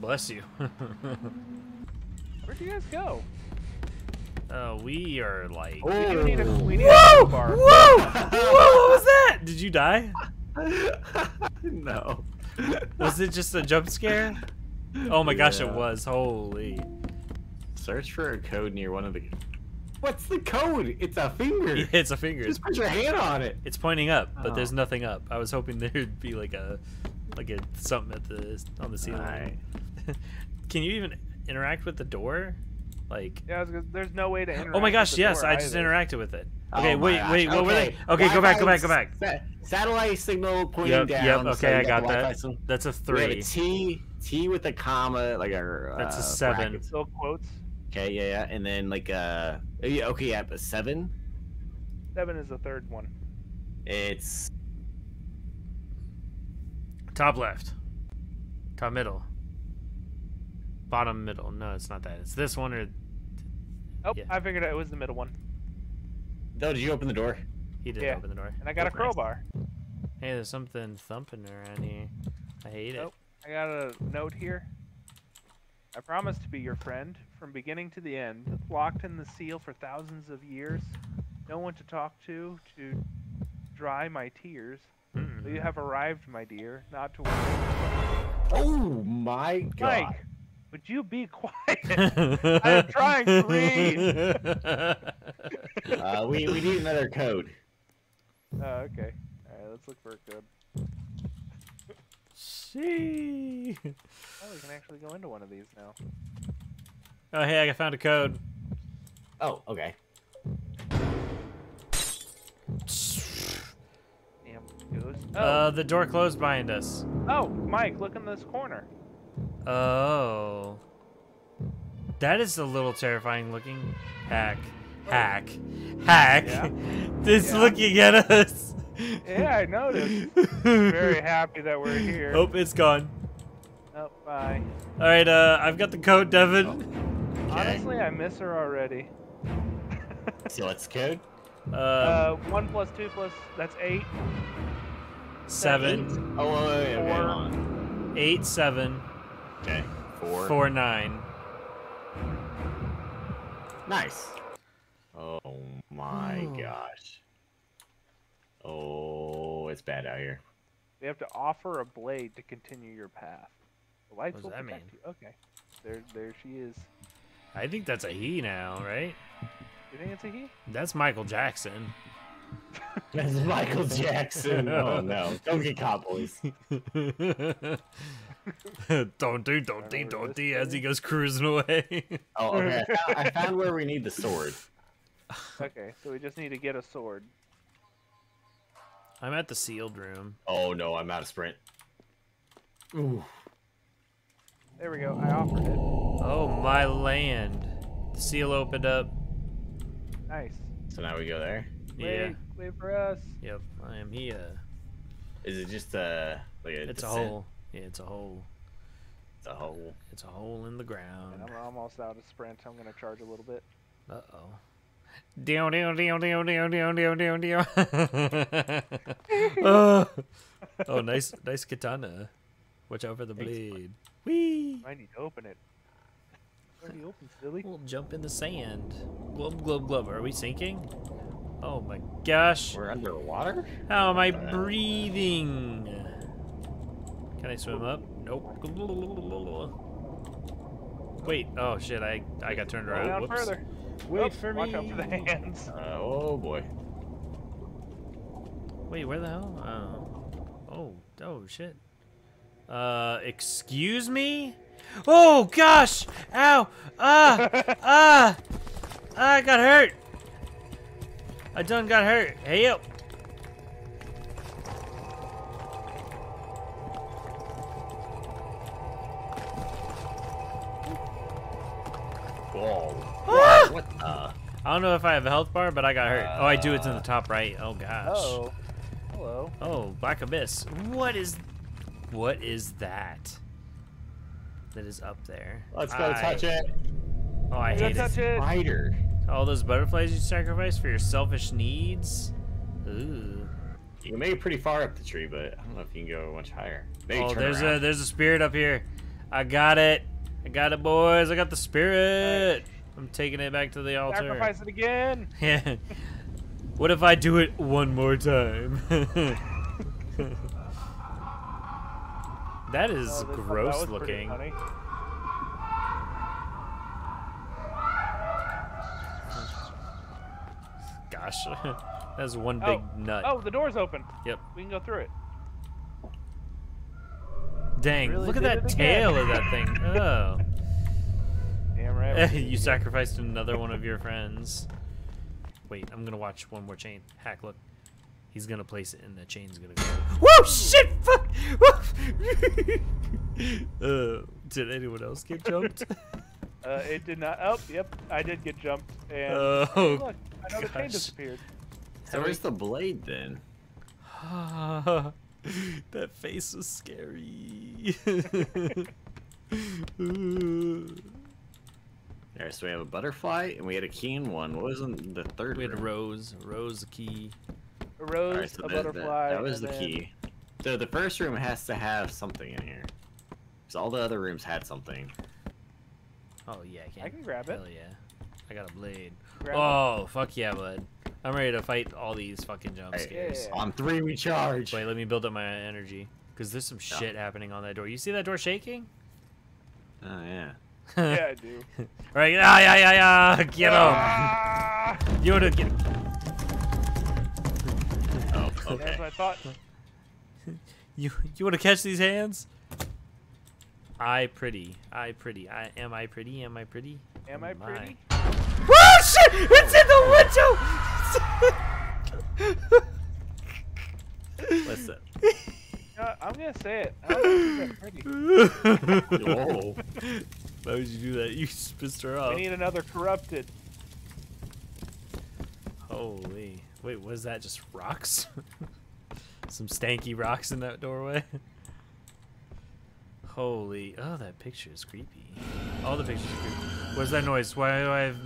Bless you. Where'd you guys go? uh, we are like. We do need a, we need a Whoa! bar. Whoa! Whoa! What was that? Did you die? no. Was it just a jump scare? Oh my gosh, it was. Holy. Search for a code near one of the. What's the code? It's a finger. It's a finger. Just put your hand on it. it's pointing up, but Oh. there's nothing up. I was hoping there'd be like a, like a something at the on the ceiling. Alright. Can you even interact with the door? Like. Yeah, I was gonna- there's no way to interact. Oh my gosh! with the Yes, door I just either. interacted with it. Okay, Oh wait, gosh. wait. What were they? Okay, go back, go back, go back. Sa- satellite signal pointing Yep, down. yep. so Okay, I got that. signal. That's a We have three. a T, T with a comma, like a. That's a uh, seven. bracket. Still quotes. Okay, yeah, yeah, and then like uh, yeah, okay, yeah, but seven. Seven is the third one. It's Top left. Top middle. Bottom middle. No, it's not that. It's this one or Oh, Yeah. I figured it was the middle one. oh, did you open the door? he did Yeah. open the door. And I got a Oh, nice. crowbar. Hey, there's something thumping around here. I hate Nope. I got a note here. I promise to be your friend from beginning to the end, locked in the seal for thousands of years. No one to talk to to dry my tears. it. Mm. So you have arrived, my dear, not to worry. Oh my god! Mike, would you be quiet? I'm trying to read. Uh, we we need another code. Oh, okay. Alright, let's look for a code. She. Oh, we can actually go into one of these now. Oh, hey, I found a code. Oh, okay. Damn goes. Oh, Uh, the door closed behind us. oh, Mike, look in this corner. Oh. That is a little terrifying looking. Hack. Hack. Hack. Yeah. It's yeah. looking at us. Yeah, I noticed. Very happy that we're here. Hope it's gone. Oh, bye. Alright, uh, I've got the code, Devin. Oh. Okay. Honestly, I miss her already. so what's code? Uh, uh, 1 plus 2 plus, that's 8. 7. Seven. Oh, wait, wait, wait, 8, 7. Okay, four. four, nine. Nice. Oh my Oh. gosh. Oh, it's bad out here. We have to offer a blade to continue your path. The lights What does that mean? you. Okay. There, there she is. I think that's a he now, right? You think it's a he? That's Michael Jackson. That's Michael Jackson. Oh no! Don't get caught, boys. don't do, don't do, don't do, as he goes cruising away. Oh, okay. I found, I found where we need the sword. Okay, so we just need to get a sword. I'm at the sealed room. Oh no, I'm out of sprint. Ooh. There we go. I offered it. Oh my land! The seal opened up. Nice. So now we go there. Yeah. Wait, wait for us. Yep. I am here. Is it just uh like a It's a hole. Yeah, it's a hole. It's a hole. It's a hole in the And ground. I'm almost out of sprint. I'm gonna charge a little bit. Uh oh. Down, down, down, down, down, down, down, down, down. oh. oh, nice, nice katana. Watch out for the blade. Whee! I need to open it. Where do you open, silly? We'll jump in the sand. Glub, glub, glub. Are we sinking? Oh my gosh. We're underwater. How am I breathing? Can I swim up? Nope. Wait. Oh shit. I I got turned Go around. down Whoops. further. Wait Oh, for watch me. out for the hands. Uh, oh boy. Wait, where the hell? Oh. Oh, oh shit. Uh, excuse me? Oh gosh! Ow! Ah! ah! I got hurt! I done got hurt. Hey up! I don't know if I have a health bar, but I got hurt. Oh, I do. It's in the top right. Oh gosh. Oh. Hello. Oh, Black Abyss. What is... What is that? That is up there. Oh, Let's go I- touch it. Oh, I Go hate touch it. it. Spider. All those butterflies you sacrifice for your selfish needs? Ooh. You made it pretty far up the tree, but I don't know if you can go much higher. Maybe oh, there's around. a there's a spirit up here. I got it. I got it, boys. I got the spirit. I'm taking it back to the altar. Sacrifice it again. Yeah. what if I do it one more time? that oh, is Oh, this- gross that looking. Gosh. That's one oh. big nut. Oh, the door's open. Yep. We can go through it. Dang, really look at that tail of that thing. Oh. Damn you sacrificed another one of your friends. Wait, I'm gonna watch one more chain. Hack, look. He's gonna place it and the chain's gonna go. Whoa, shit! Fuck! uh, did anyone else get jumped? Uh, it did not. Oh, yep. I did get jumped. And Oh, Hey, look, another chain disappeared. So where's the blade then? that face was scary. Alright, so we have a butterfly and we had a keen one. What was in the third we had a room? rose, a rose key. A rose, Alright, so a that, that- butterfly. that was the then- key. So the first room has to have something in here. Because all the other rooms had something. Oh yeah, I can. I can grab it. Hell yeah, I got a blade. Grab it. oh fuck yeah, bud! I'm ready to fight all these fucking jump Hey, scares. Yeah. On three we charge. Wait, let me build up my energy. Because there's some shit happening on that door. You see that door shaking? Oh yeah. Yeah, I do. Right, ah, yeah, yeah, yeah, get him! Ah! You wanna get... Oh, That's okay. what I thought. You, you wanna catch these hands? I pretty. I pretty. I Am I pretty? Am I pretty? Am I My. pretty? Oh shit! It's in the window! What's that? Uh, I'm gonna say it. I don't think she's pretty. Whoa. Why would you do that? You just pissed her off. We need another corrupted. Holy. Wait, was that just rocks? Some stanky rocks in that doorway? Holy. Oh, that picture is creepy. All the pictures are creepy. What's that noise? Why do I have,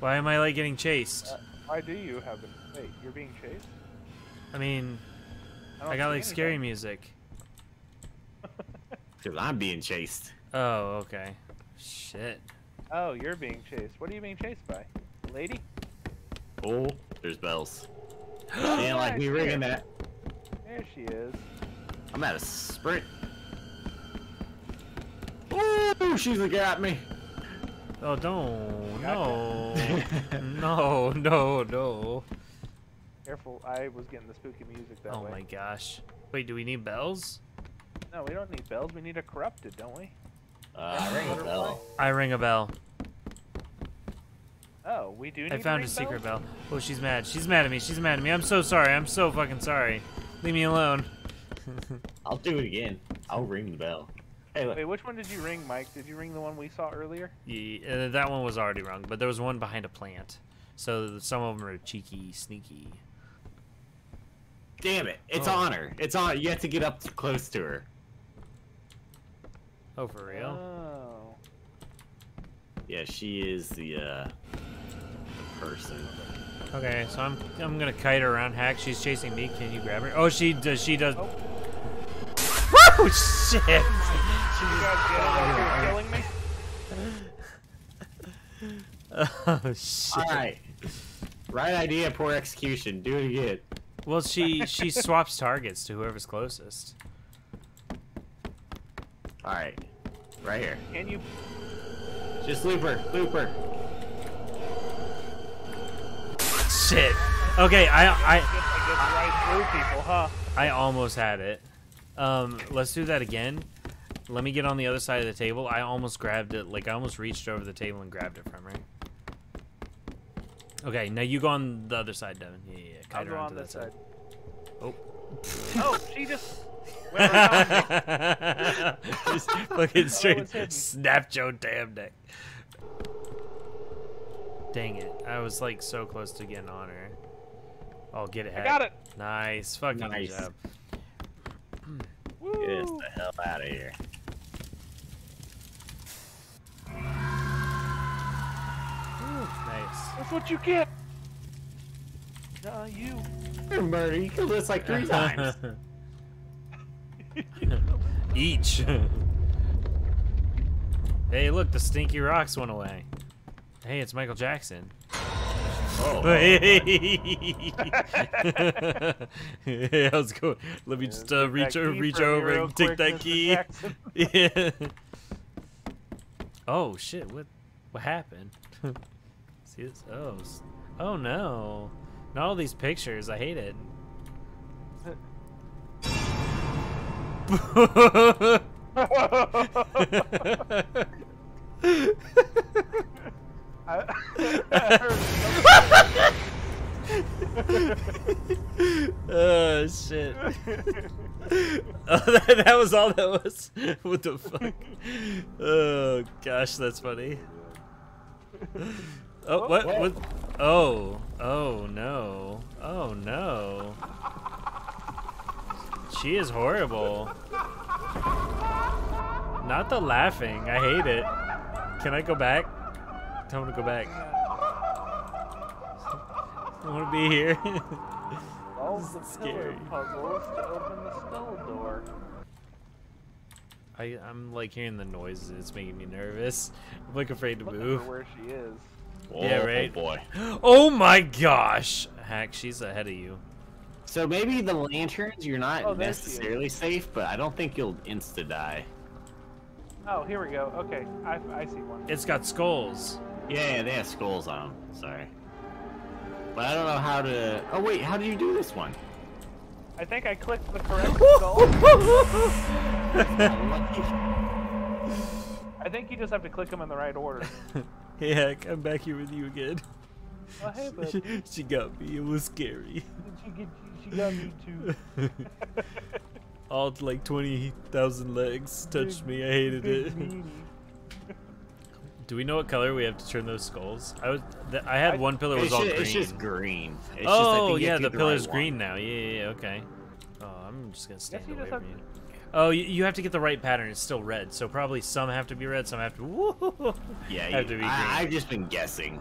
Why am I like getting chased? Uh, why do you have it? Wait, you're being chased? I mean, don't I got see like scary music. Because I'm being chased. Oh, okay. Shit. Oh, you're being chased. What are you being chased by? A lady? Oh, there's bells. she ain't like me ringing that. There she is. I'm at a sprint. Oh, she's looking at me. Oh, don't. No. Gotcha. no, no, no. Careful, I was getting the spooky music that Oh way. my gosh. Wait, do we need bells? No, we don't need bells. We need a corrupted, don't we? Uh, ring a bell. I ring a bell. Oh, we do need I to found ring a secret bells? bell. Oh, she's mad. She's mad at me. She's mad at me. I'm so sorry. I'm so fucking sorry. Leave me alone. I'll do it again. I'll ring the bell. Hey, look. Wait, which one did you ring, Mike? Did you ring the one we saw earlier? Yeah, uh, that one was already wrong, but there was one behind a plant. So some of them are cheeky, sneaky. Damn it. It's Oh. on her. It's on. You have to get up close to her. Oh, for real? Oh. Yeah, she is the, uh, the person. Okay, so I'm I'm gonna kite her around. Hack, she's chasing me. Can you grab her? Oh, she does. She does. Oh. Woo! Shit! You guys get it like you're killing me? Oh shit! Alright. Right idea, poor execution. Do it again. Well, she she swaps targets to whoever's closest. Alright. Right here. Can you? Just loop her. Loop her. Shit. Okay, I I I right through people, huh? I almost had it. Um, let's do that again. Let me get on the other side of the table. I almost grabbed it, like I almost reached over the table and grabbed it from her. Okay, now you go on the other side, Devin. Yeah, yeah, yeah. I'll go on this that side. Oh. Oh, she just went around me. Just fucking straight hidden. snapped your damn neck. Dang it. I was like so close to getting on her. Oh, get it. I got it. Nice. Fucking Nice. job. Get the hell out of here. Nice. That's what you get. Nah, you. Murder, you killed us like three times. Each. Hey, look, the stinky rocks went away. Hey, it's Michael Jackson. Oh. Hey, how's it going? Let me just uh, reach, that reach over and take that Mr. key. Yeah. Oh shit! What? What happened? See this? Oh. Oh no! Not all these pictures. I hate it. I, I heard oh shit! oh, that, that was all that was. what the fuck? Oh gosh, that's funny. Oh, oh what? What? What? Oh oh no! Oh no! She is horrible. Not the laughing. I hate it. Can I go back? Tell me to go back. I want to be here. solve the scary. puzzles to open the skull door. I, I'm like hearing the noises. It's making me nervous. I'm like afraid to Looking move. where she is. Oh, yeah, Oh, right. boy. Oh my gosh! Hack, she's ahead of you. So maybe the lanterns, you're not Oh, there she is. necessarily safe, but I don't think you'll insta die. Oh, here we go. Okay, I, I see one. It's got skulls. Yeah, they have skulls on them. Sorry. But I don't know how to. Oh wait, how do you do this one? I think I clicked the correct skull. I think you just have to click them in the right order. Hey, Hack, I'm back here with you again. Oh, hey, she, she got me. It was scary. She, get, she got me too. All like 20,000 legs touched me. I hated Big it. meanie. Do we know what color we have to turn those skulls? I was. Th I had I- one pillar was all just, green. it's just green. It's just, I oh think yeah, have to the get right pillar's one. green now. Yeah, yeah, yeah, okay. Oh, I'm just gonna stand you away just from have you. Oh, you, you have to get the right pattern. It's still red, so probably some have to be red, some have to. Woo, Yeah, have you, to be green. I, I've just been guessing.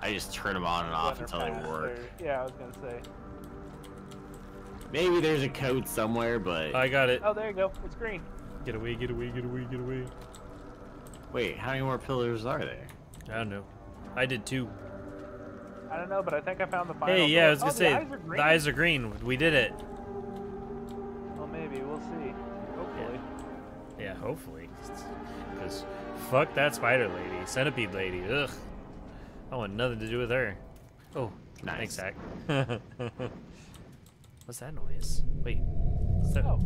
I just turn them on and off Runner until they work. there. Yeah, I was gonna say. Maybe there's a code somewhere, but I got it. Oh, there you go. It's green. Get away! Get away! Get away! Get away! wait, how many more pillars are there? I don't know. I did too. I don't know, but I think I found the final. Hey, yeah, I was gonna oh, say the eyes the eyes are green. We did it. Well, maybe we'll see. Hopefully. Yeah, hopefully. Because fuck that spider lady, centipede lady. Ugh. I want nothing to do with her. Oh, Nice. thanks, Zach. What's that noise? Wait. what's that? Oh,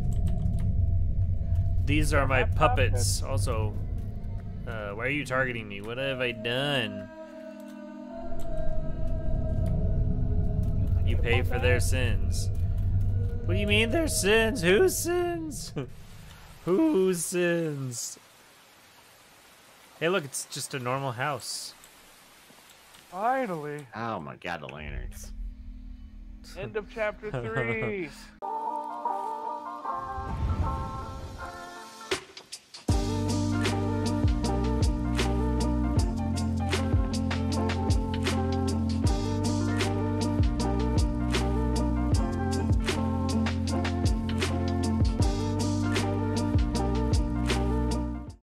These are my have puppets. Also, uh, why are you targeting me? What have I done? You pay for their sins. What do you mean their sins? Whose sins? Whose sins? Hey, look, it's just a normal house. finally. Oh my god, the lanterns. End of chapter three.